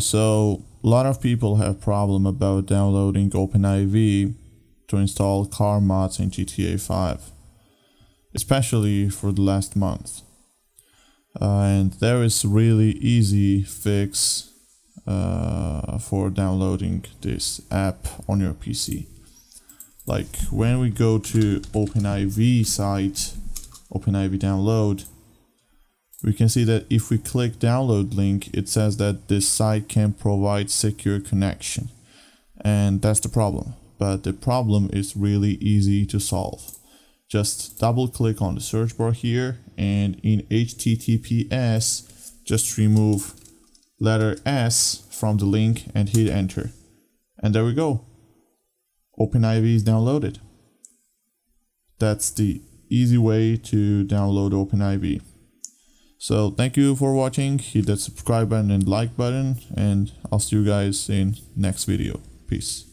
So a lot of people have problem about downloading OpenIV to install car mods in GTA 5, especially for the last month. Uh, and there is really easy fix uh, for downloading this app on your PC. Like when we go to OpenIV site, OpenIV download, we can see that if we click download link, it says that this site can provide secure connection. And that's the problem. But the problem is really easy to solve. Just double click on the search bar here and in HTTPS, just remove letter S from the link and hit enter. And there we go. OpenIV is downloaded. That's the easy way to download OpenIV. So thank you for watching, hit that subscribe button and like button and I'll see you guys in next video. Peace.